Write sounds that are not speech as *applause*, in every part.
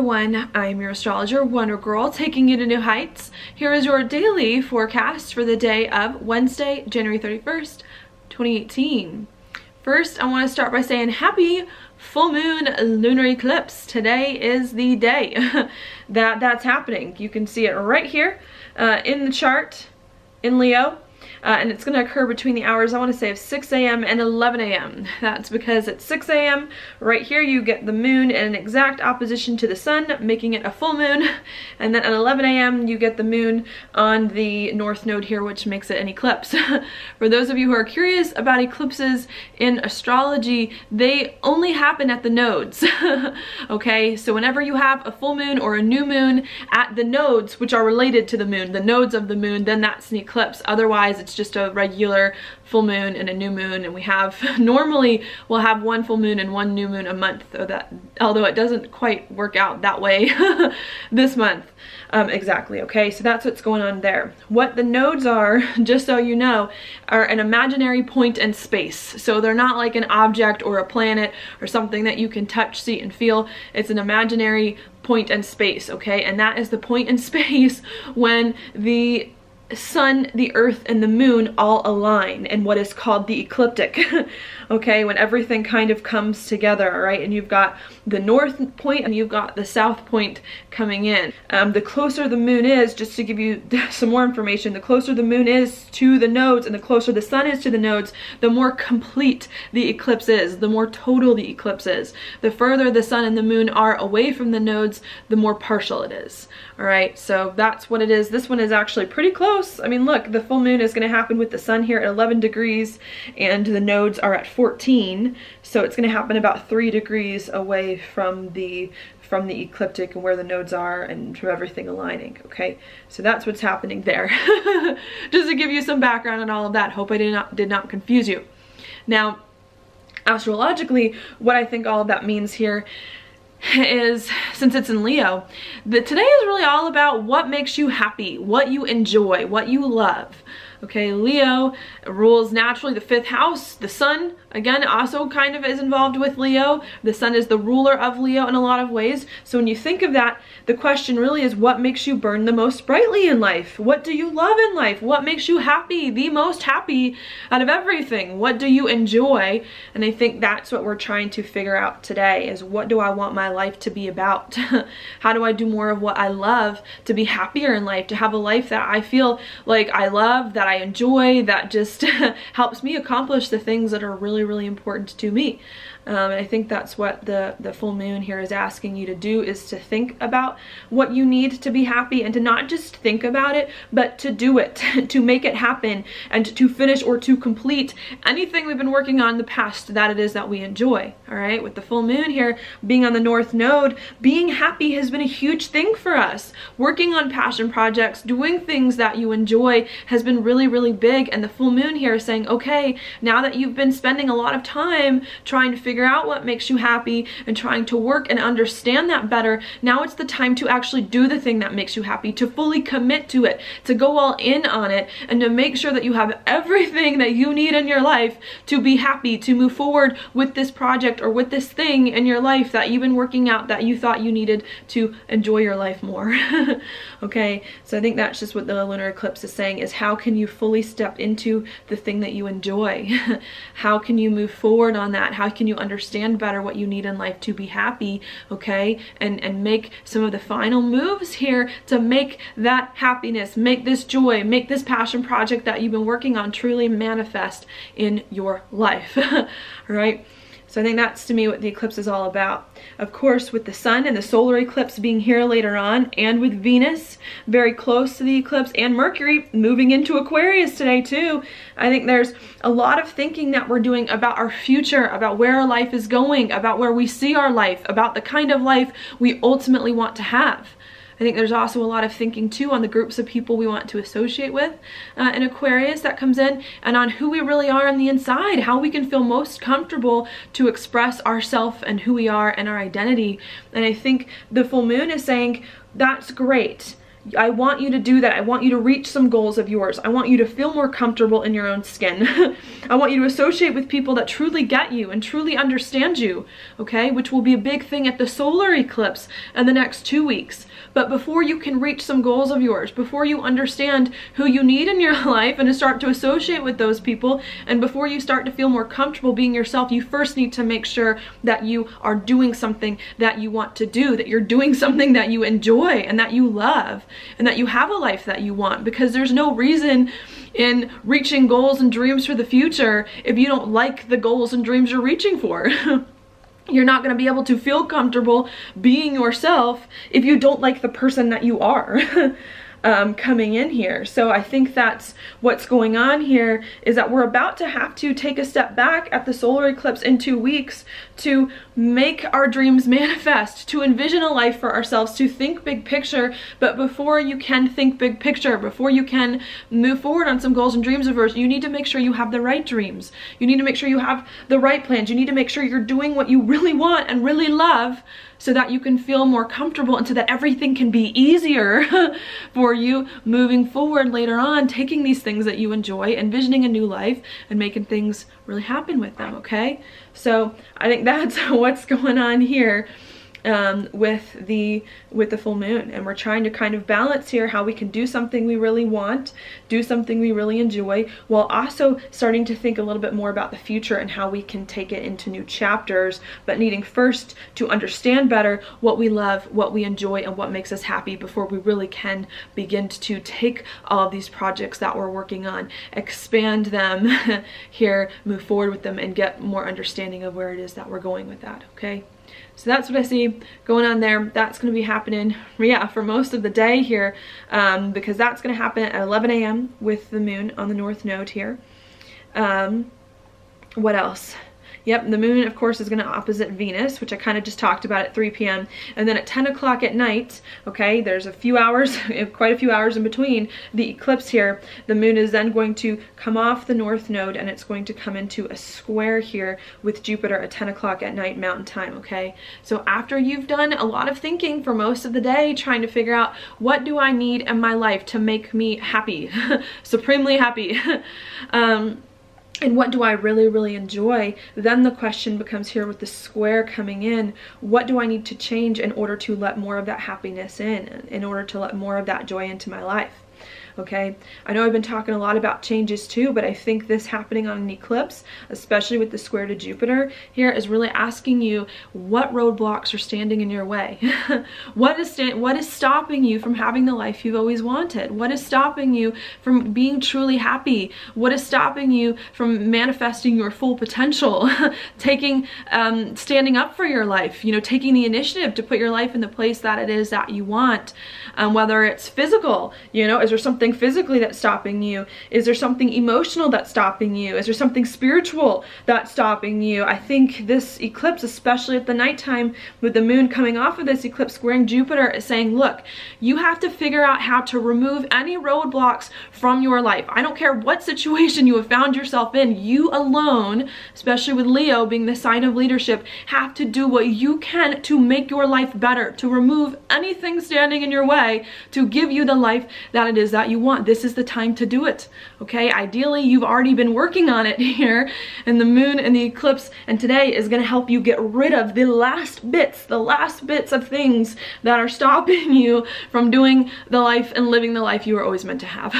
everyone, I'm your astrologer Wonder Girl taking you to new heights. Here is your daily forecast for the day of Wednesday, January 31st, 2018. First, I want to start by saying happy full moon lunar eclipse. Today is the day *laughs* that that's happening. You can see it right here uh, in the chart in Leo uh, and it's going to occur between the hours, I want to say, of 6 a.m. and 11 a.m. That's because at 6 a.m. right here you get the moon in an exact opposition to the sun, making it a full moon, *laughs* and then at 11 a.m. you get the moon on the north node here, which makes it an eclipse. *laughs* For those of you who are curious about eclipses in astrology, they only happen at the nodes, *laughs* okay? So whenever you have a full moon or a new moon at the nodes, which are related to the moon, the nodes of the moon, then that's an eclipse. Otherwise, it's just a regular full moon and a new moon and we have *laughs* normally we'll have one full moon and one new moon a month so that although it doesn't quite work out that way *laughs* this month. Um, exactly okay so that's what's going on there. What the nodes are *laughs* just so you know are an imaginary point and space. So they're not like an object or a planet or something that you can touch see and feel. It's an imaginary point and space okay? And that is the point in space when the sun, the earth, and the moon all align in what is called the ecliptic, *laughs* okay, when everything kind of comes together, right, and you've got the north point and you've got the south point coming in. Um, the closer the moon is, just to give you *laughs* some more information, the closer the moon is to the nodes and the closer the sun is to the nodes, the more complete the eclipse is, the more total the eclipse is. The further the sun and the moon are away from the nodes, the more partial it is, all right, so that's what it is. This one is actually pretty close. I mean, look, the full moon is going to happen with the sun here at 11 degrees and the nodes are at 14. So it's going to happen about three degrees away from the from the ecliptic and where the nodes are and from everything aligning, okay? So that's what's happening there. *laughs* Just to give you some background on all of that. Hope I did not, did not confuse you. Now, astrologically, what I think all of that means here *laughs* is since it's in Leo that today is really all about what makes you happy what you enjoy what you love okay Leo rules naturally the fifth house the sun again also kind of is involved with Leo. The sun is the ruler of Leo in a lot of ways. So when you think of that, the question really is what makes you burn the most brightly in life? What do you love in life? What makes you happy, the most happy out of everything? What do you enjoy? And I think that's what we're trying to figure out today is what do I want my life to be about? *laughs* How do I do more of what I love to be happier in life, to have a life that I feel like I love, that I enjoy, that just *laughs* helps me accomplish the things that are really really, important to me. Um, and I think that's what the, the full moon here is asking you to do is to think about what you need to be happy and to not just think about it, but to do it, *laughs* to make it happen and to finish or to complete anything we've been working on the past that it is that we enjoy. All right, with the full moon here being on the north node, being happy has been a huge thing for us. Working on passion projects, doing things that you enjoy has been really, really really big. And the full moon here is saying, okay, now that you've been spending a lot of time trying to figure figure out what makes you happy and trying to work and understand that better, now it's the time to actually do the thing that makes you happy, to fully commit to it, to go all in on it, and to make sure that you have everything that you need in your life to be happy, to move forward with this project or with this thing in your life that you've been working out that you thought you needed to enjoy your life more. *laughs* okay, so I think that's just what the lunar eclipse is saying is how can you fully step into the thing that you enjoy? *laughs* how can you move forward on that? How can you understand better what you need in life to be happy, okay? And, and make some of the final moves here to make that happiness, make this joy, make this passion project that you've been working on truly manifest in your life, *laughs* right? So I think that's to me what the eclipse is all about. Of course, with the sun and the solar eclipse being here later on, and with Venus very close to the eclipse, and Mercury moving into Aquarius today too, I think there's a lot of thinking that we're doing about our future, about where our life is going, about where we see our life, about the kind of life we ultimately want to have. I think there's also a lot of thinking too on the groups of people we want to associate with uh, in Aquarius that comes in and on who we really are on the inside, how we can feel most comfortable to express ourself and who we are and our identity. And I think the full moon is saying that's great I want you to do that. I want you to reach some goals of yours. I want you to feel more comfortable in your own skin. *laughs* I want you to associate with people that truly get you and truly understand you, okay? Which will be a big thing at the solar eclipse in the next two weeks. But before you can reach some goals of yours, before you understand who you need in your *laughs* life and to start to associate with those people, and before you start to feel more comfortable being yourself, you first need to make sure that you are doing something that you want to do, that you're doing *laughs* something that you enjoy and that you love, and that you have a life that you want. Because there's no reason in reaching goals and dreams for the future if you don't like the goals and dreams you're reaching for. *laughs* You're not going to be able to feel comfortable being yourself if you don't like the person that you are. *laughs* um, coming in here. So I think that's what's going on here is that we're about to have to take a step back at the solar eclipse in two weeks to make our dreams manifest, to envision a life for ourselves, to think big picture. But before you can think big picture, before you can move forward on some goals and dreams of yours, you need to make sure you have the right dreams. You need to make sure you have the right plans. You need to make sure you're doing what you really want and really love so that you can feel more comfortable and so that everything can be easier *laughs* for you moving forward later on, taking these things that you enjoy, envisioning a new life, and making things really happen with them, okay? So I think that's *laughs* what's going on here um, with the with the full moon. And we're trying to kind of balance here how we can do something we really want do something we really enjoy while also starting to think a little bit more about the future and how we can take it into new chapters but needing first to understand better what we love what we enjoy and what makes us happy before we really can begin to take all of these projects that we're working on expand them *laughs* here move forward with them and get more understanding of where it is that we're going with that okay so that's what I see going on there. That's going to be happening, yeah, for most of the day here um, because that's going to happen at 11 a.m. with the moon on the north node here. Um, what else? Yep, the moon, of course, is going to opposite Venus, which I kind of just talked about at 3 p.m. And then at 10 o'clock at night, okay, there's a few hours, *laughs* quite a few hours in between the eclipse here. The moon is then going to come off the north node and it's going to come into a square here with Jupiter at 10 o'clock at night mountain time, okay? So after you've done a lot of thinking for most of the day, trying to figure out what do I need in my life to make me happy, *laughs* supremely happy, *laughs* um, and what do I really, really enjoy? Then the question becomes here with the square coming in, what do I need to change in order to let more of that happiness in, in order to let more of that joy into my life? Okay? I know I've been talking a lot about changes too, but I think this happening on an eclipse, especially with the square to Jupiter here, is really asking you what roadblocks are standing in your way. *laughs* what is what is stopping you from having the life you've always wanted? What is stopping you from being truly happy? What is stopping you from manifesting your full potential? *laughs* taking, um, standing up for your life, you know, taking the initiative to put your life in the place that it is that you want, um, whether it's physical, you know, is there something something physically that's stopping you? Is there something emotional that's stopping you? Is there something spiritual that's stopping you? I think this eclipse, especially at the nighttime with the moon coming off of this eclipse squaring Jupiter, is saying, look, you have to figure out how to remove any roadblocks from your life. I don't care what situation you have found yourself in, you alone, especially with Leo being the sign of leadership, have to do what you can to make your life better, to remove anything standing in your way, to give you the life that it is that you want. This is the time to do it, okay? Ideally, you've already been working on it *laughs* here, and the moon and the eclipse, and today is gonna help you get rid of the last bits, the last bits of things that are stopping *laughs* you from doing the life and living the life you were always meant to have,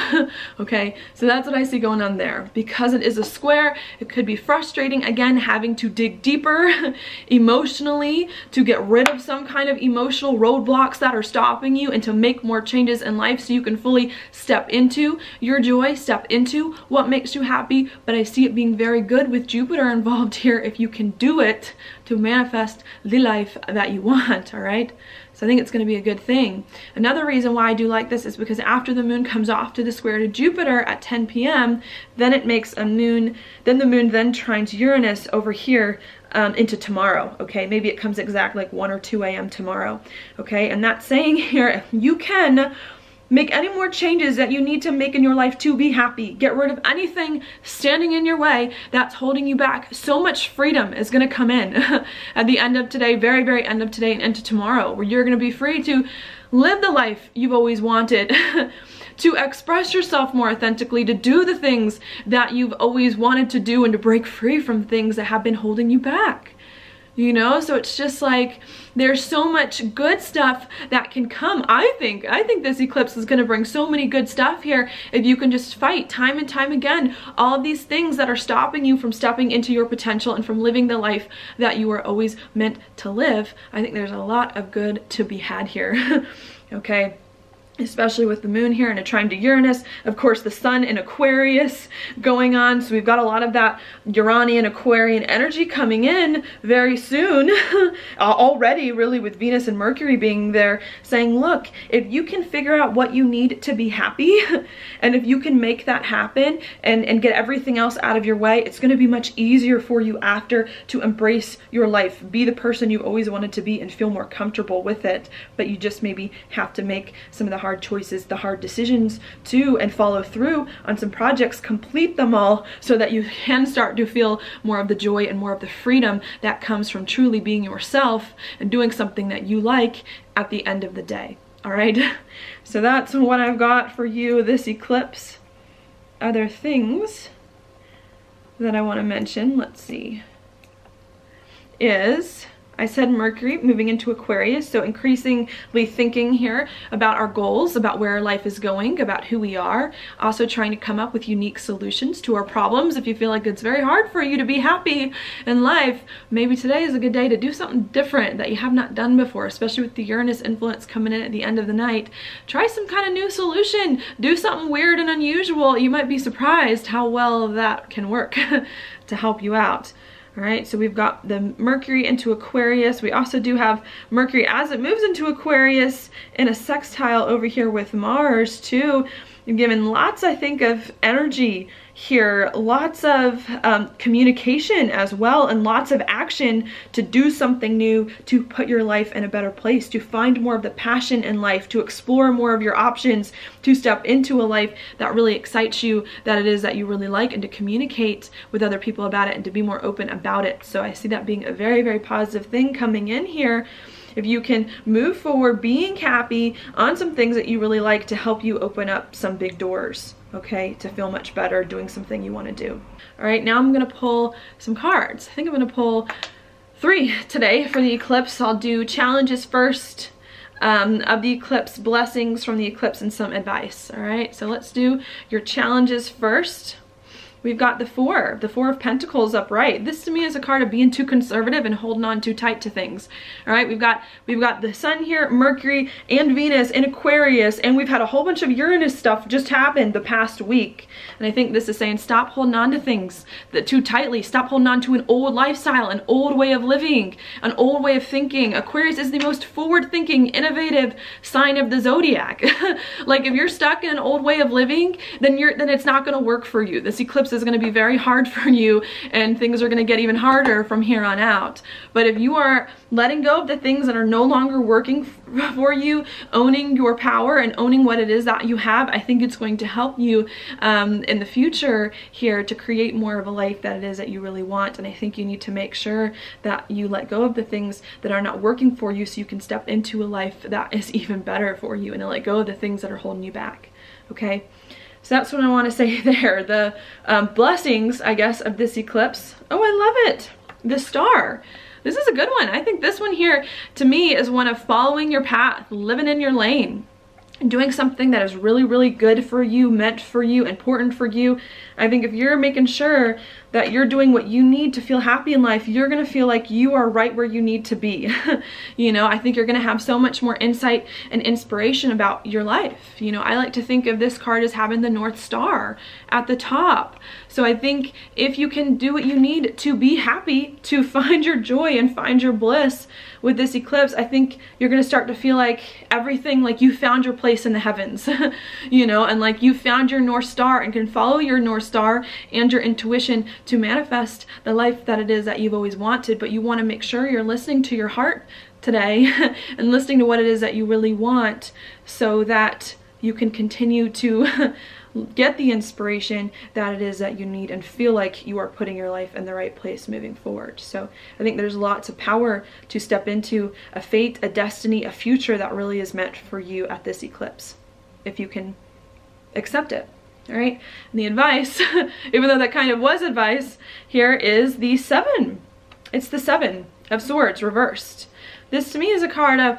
*laughs* okay? So that's what I see going on there. Because it is a square, it could be frustrating, again, having to dig deeper emotionally to get rid of some kind of emotional roadblocks that are stopping you and to make more changes in life so you can fully step into your joy, step into what makes you happy, but I see it being very good with Jupiter involved here if you can do it to manifest the life that you want, all right? So I think it's going to be a good thing. Another reason why I do like this is because after the moon comes off to the square to Jupiter at 10 p.m., then it makes a moon, then the moon then trines Uranus over here um, into tomorrow, okay? Maybe it comes exact like 1 or 2 a.m. tomorrow, okay? And that's saying *laughs* here, you can Make any more changes that you need to make in your life to be happy. Get rid of anything standing in your way that's holding you back. So much freedom is going to come in *laughs* at the end of today, very, very end of today and into tomorrow, where you're going to be free to live the life you've always wanted. *laughs* to express yourself more authentically, to do the things that you've always wanted to do and to break free from things that have been holding you back you know? So it's just like there's so much good stuff that can come. I think i think this eclipse is going to bring so many good stuff here if you can just fight time and time again all of these things that are stopping you from stepping into your potential and from living the life that you were always meant to live. I think there's a lot of good to be had here. *laughs* Okay especially with the moon here and a trine to Uranus. Of course, the sun in Aquarius going on. So we've got a lot of that Uranian Aquarian energy coming in very soon. *laughs* Already really with Venus and Mercury being there saying, look, if you can figure out what you need to be happy *laughs* and if you can make that happen and, and get everything else out of your way, it's going to be much easier for you after to embrace your life. Be the person you always wanted to be and feel more comfortable with it. But you just maybe have to make some of the hard hard choices, the hard decisions too, and follow through on some projects, complete them all so that you can start to feel more of the joy and more of the freedom that comes from truly being yourself and doing something that you like at the end of the day. All right, *laughs* so that's what I've got for you this eclipse. Other things that I want to mention, let's see, is I said Mercury moving into Aquarius, so increasingly thinking here about our goals, about where life is going, about who we are. Also trying to come up with unique solutions to our problems. If you feel like it's very hard for you to be happy in life, maybe today is a good day to do something different that you have not done before, especially with the Uranus influence coming in at the end of the night. Try some kind of new solution. Do something weird and unusual. You might be surprised how well that can work *laughs* to help you out. All right, so we've got the Mercury into Aquarius. We also do have Mercury as it moves into Aquarius in a sextile over here with Mars too. You've given lots, I think, of energy here, lots of um, communication as well, and lots of action to do something new, to put your life in a better place, to find more of the passion in life, to explore more of your options, to step into a life that really excites you, that it is that you really like, and to communicate with other people about it and to be more open about it. So I see that being a very, very positive thing coming in here if you can move forward being happy on some things that you really like to help you open up some big doors okay, to feel much better doing something you want to do. All right, now I'm going to pull some cards. I think I'm going to pull three today for the eclipse. I'll do challenges first um, of the eclipse, blessings from the eclipse, and some advice. All right, so let's do your challenges first. We've got the four, the four of pentacles upright. This to me is a card of being too conservative and holding on too tight to things. All right, we've got we've got the sun here, Mercury and Venus in Aquarius, and we've had a whole bunch of Uranus stuff just happened the past week. And I think this is saying stop holding on to things that too tightly. Stop holding on to an old lifestyle, an old way of living, an old way of thinking. Aquarius is the most forward-thinking, innovative sign of the zodiac. *laughs* like if you're stuck in an old way of living, then you're then it's not going to work for you. This eclipse is going to be very hard *laughs* for you and things are going to get even harder from here on out. But if you are letting go of the things that are no longer working *laughs* for you, owning your power and owning what it is that you have, I think it's going to help you um, in the future here to create more of a life that it is that you really want. And I think you need to make sure that you let go of the things that are not working for you so you can step into a life that is *laughs* even better for you and let go of the things that are holding you back. Okay? So that's what I want to say *laughs* there. The um, blessings, I guess, of this eclipse. Oh, I love it. The star. This is a good one. I think this one here, to me, is one of following your path, living in your lane doing something that is really, really good for you, meant for you, important for you. I think if you're making sure that you're doing what you need to feel happy in life, you're to feel like you are right where you need to be. *laughs* you know, I think you're to have so much more insight and inspiration about your life. You know, I like to think of this card as having the North Star at the top. So I think if you can do what you need to be happy, to *laughs* find your joy and find your bliss with this eclipse, I think you're to start to feel like everything, like you found your place in the heavens, *laughs* you know, and like you found your North Star and can follow your North Star and your intuition to manifest the life that it is that you've always wanted, but you want to make sure you're listening to your heart today *laughs* and listening to what it is that you really want so that you can continue to *laughs* get the inspiration that it is that you need and feel like you are putting your life in the right place moving forward. So I think there's lots of power to step into a fate, a destiny, a future that really is meant for you at this eclipse, if you can accept it. All right, and the advice, *laughs* even though that kind of was advice, here is the seven. It's the seven of swords reversed. This to me is a card of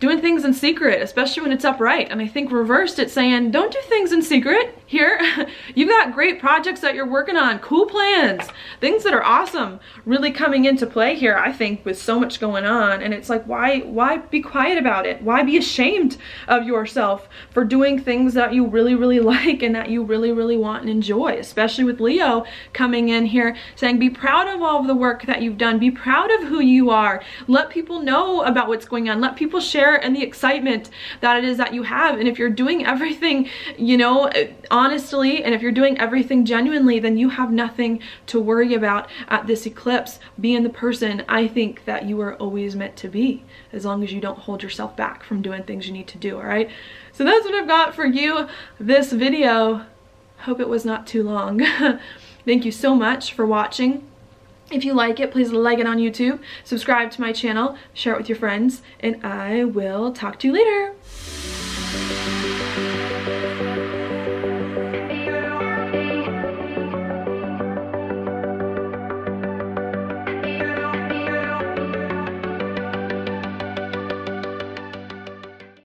doing things in secret, especially when it's upright. And I think reversed it's saying, don't do things in secret here. *laughs* You've got great projects that you're working on, cool plans, things that are awesome really coming into play here, I think, with so much going on. And it's like, why, why be quiet about it? Why be ashamed of yourself for doing things that you really, really *laughs* like and that you really, really want and enjoy, especially with Leo coming in here saying, be proud of all of the work that you've done. Be proud of who you are. Let people know about what's going on. Let people share and the excitement that it is that you have. And if you're doing everything, you know, honestly, and if you're doing everything genuinely, then you have nothing to worry about at this eclipse being the person I think that you are always meant to be, as long as you don't hold yourself back from doing things you need to do, all right? So that's what I've got for you this video. Hope it was not too long. *laughs* Thank you so much for watching. If you like it, please like it on YouTube, subscribe to my channel, share it with your friends, and I will talk to you later.